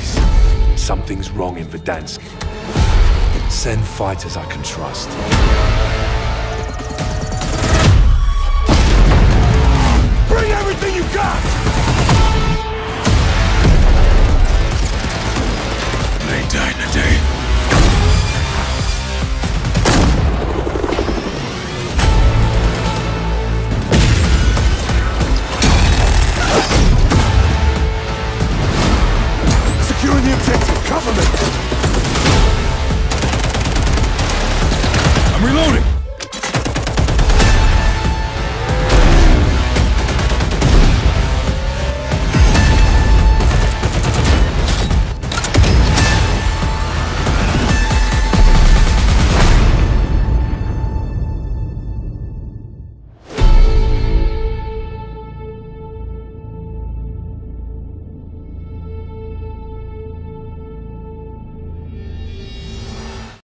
place. Something's wrong in Verdansk. Send fighters I can trust. Bring everything you got! Securing the objective! Cover me!